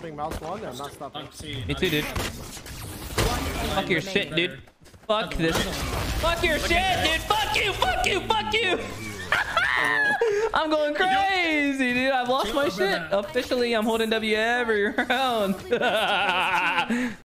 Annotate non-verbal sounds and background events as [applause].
holding mouse one. I'm not stopping. Me too, dude. Fuck your shit, dude. Fuck this. Fuck your shit, dude. Fuck you. Fuck you. Fuck you. [laughs] I'm going crazy, dude. I've lost my shit. Officially, I'm holding W every [laughs] round. [laughs]